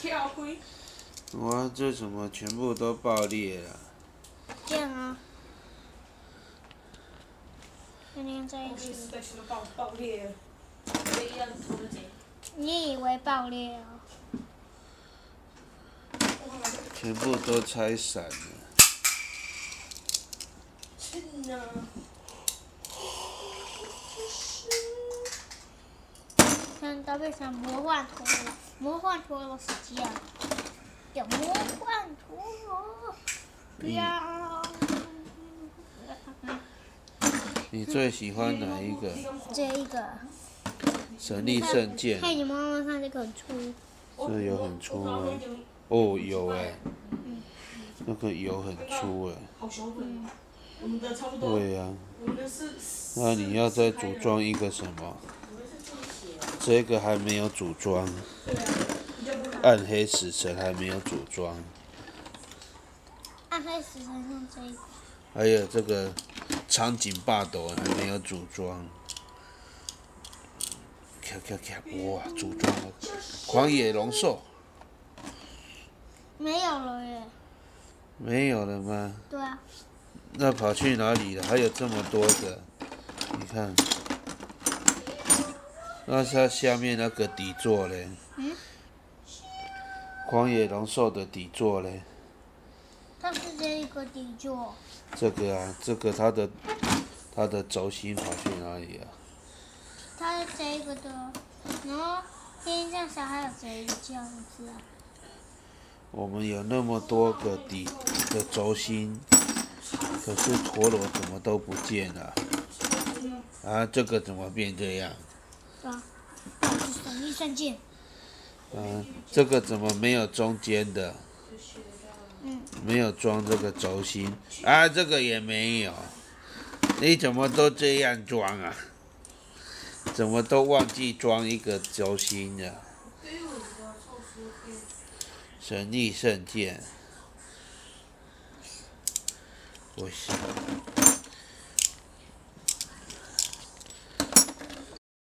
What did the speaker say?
跳开。哇，这怎么全部都爆裂了？这样啊。跟连在一起。在全都爆爆裂了。你以为爆裂哦？全部都拆散了。看都变成魔幻陀螺，魔幻陀螺是这样，有魔幻陀螺，不要。你最喜欢哪一个？这一个。神力圣剑。看你妈妈看这个很粗。这有很粗吗？哦，有哎。嗯那个有很粗哎。嗯对呀。那你要再组装一个什么？这个还没有组装。暗黑死神还没有组装。暗黑死神用这个。还有这个苍井霸斗还没有组装。咔咔咔！哇，组装了！狂野龙兽。没有了耶。没有了吗？对啊。那跑去哪里了？还有这么多个，你看。那它下面那个底座嘞？嗯。狂野龙兽的底座嘞？它是这一个底座。这个啊，这个它的它的轴心跑去哪里啊？它是这个的，然后天上小还有这一个这样子啊。我们有那么多个底的轴心，可是陀螺怎么都不见了？啊，这个怎么变这样？啊，是神力圣剑。嗯，这个怎么没有中间的？嗯。没有装这个轴心啊，这个也没有。你怎么都这样装啊？怎么都忘记装一个轴心了？神力圣剑，我想。